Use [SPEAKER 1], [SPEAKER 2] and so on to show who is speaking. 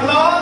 [SPEAKER 1] Hello